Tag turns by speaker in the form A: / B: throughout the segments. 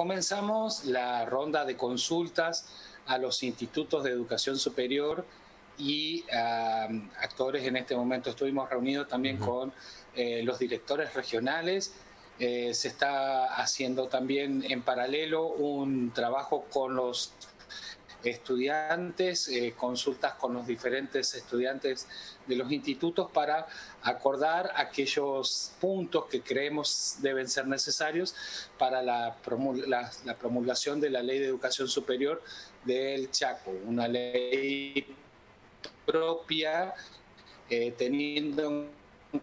A: comenzamos la ronda de consultas a los institutos de educación superior y a actores. En este momento estuvimos reunidos también con eh, los directores regionales. Eh, se está haciendo también en paralelo un trabajo con los estudiantes, eh, consultas con los diferentes estudiantes de los institutos para acordar aquellos puntos que creemos deben ser necesarios para la, promulgación de la Ley de Educación Superior del Chaco, una ley propia eh, teniendo en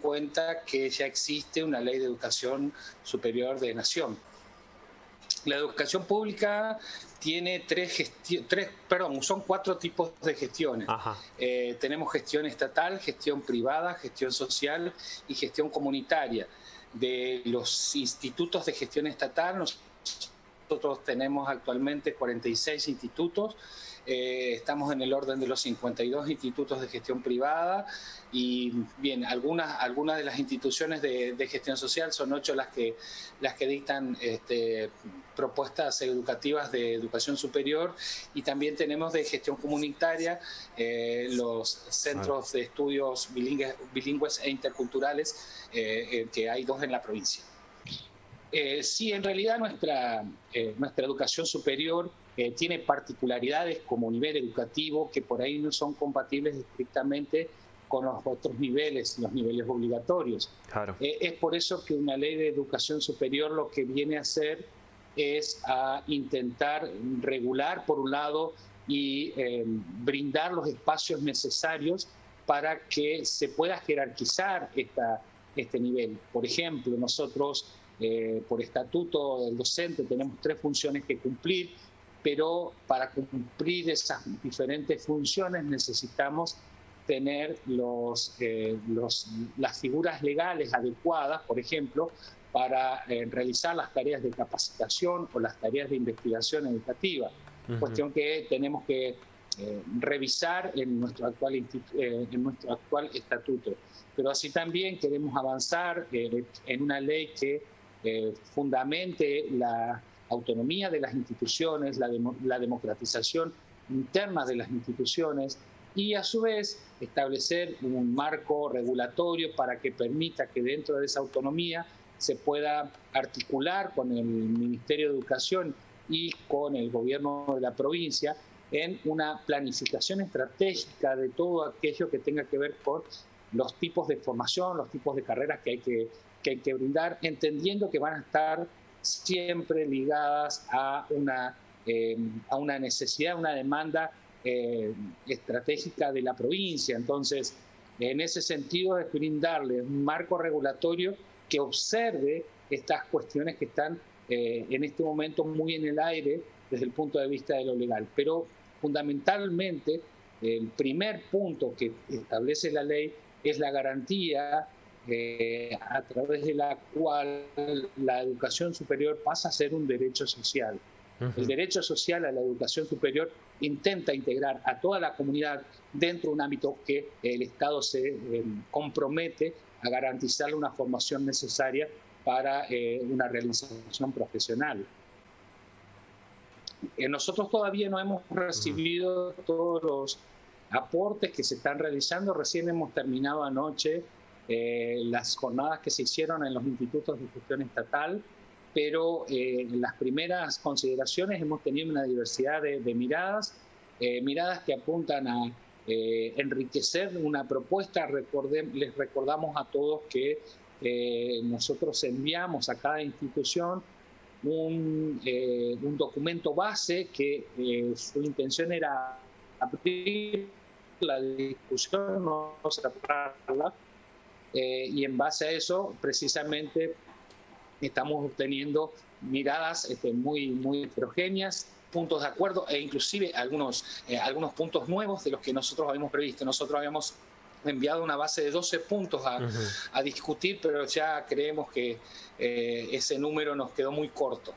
A: cuenta que ya existe una ley de educación superior de nación. La educación pública tiene tres, tres perdón, son cuatro tipos de gestiones. Eh, tenemos gestión estatal, gestión privada, gestión social y gestión comunitaria. De los institutos de gestión estatal, nosotros tenemos actualmente 46 institutos eh, estamos en el orden de los 52 institutos de gestión privada y bien, algunas, algunas de las instituciones de, gestión social son ocho las que, las que dictan este, propuestas educativas de educación superior y también tenemos de gestión comunitaria eh, los centros de estudios bilingües, bilingües e interculturales, eh, que hay dos en la provincia. Sí, en realidad nuestra, nuestra educación superior tiene particularidades como nivel educativo que por ahí no son compatibles estrictamente con los otros niveles, los niveles obligatorios. Claro. Eh, es por eso que una ley de educación superior lo que viene a hacer es a intentar regular, por un lado, y eh, brindar los espacios necesarios para que se pueda jerarquizar esta, este nivel. Por ejemplo, nosotros, eh, por estatuto del docente, tenemos tres funciones que cumplir pero para cumplir esas diferentes funciones necesitamos tener los, eh, los, las figuras legales adecuadas, por ejemplo, para eh, realizar las tareas de capacitación o las tareas de investigación educativa. Cuestión que tenemos que eh, revisar en nuestro, actual, en nuestro actual estatuto. Pero así también queremos avanzar en una ley que fundamente la autonomía de las instituciones, la, la democratización interna de las instituciones y a su vez establecer un marco regulatorio para que permita que dentro de esa autonomía se pueda articular con el Ministerio de Educación y con el gobierno de la provincia en una planificación estratégica de todo aquello que tenga que ver con los tipos de formación, los tipos de carreras que hay que, que, hay que brindar, entendiendo que van a estar siempre ligadas a una, eh, a una necesidad, una demanda eh, estratégica de la provincia. Entonces, en ese sentido es brindarle un marco regulatorio que observe estas cuestiones que están eh, en este momento muy en el aire desde el punto de vista de lo legal. Pero fundamentalmente, el primer punto que establece la ley es la garantía eh, a través de la cual la educación superior pasa a ser un derecho social. El derecho social a la educación superior intenta integrar a toda la comunidad dentro de un ámbito que el Estado se eh, compromete a garantizarle una formación necesaria para eh, una realización profesional. nosotros todavía no hemos recibido todos los aportes que se están realizando. Recién hemos terminado anoche eh, las jornadas que se hicieron en los institutos de gestión estatal, pero eh, en las primeras consideraciones hemos tenido una diversidad de, miradas, eh, miradas que apuntan a enriquecer una propuesta. les recordamos a todos que nosotros enviamos a cada institución un, un documento base que su intención era abrir la discusión, no cerrarla, eh, y en base a eso, precisamente, estamos obteniendo miradas este, muy, muy heterogéneas, puntos de acuerdo e inclusive algunos, eh, algunos puntos nuevos de los que nosotros habíamos previsto. Nosotros habíamos enviado una base de 12 puntos a, discutir, pero ya creemos que eh, ese número nos quedó muy corto.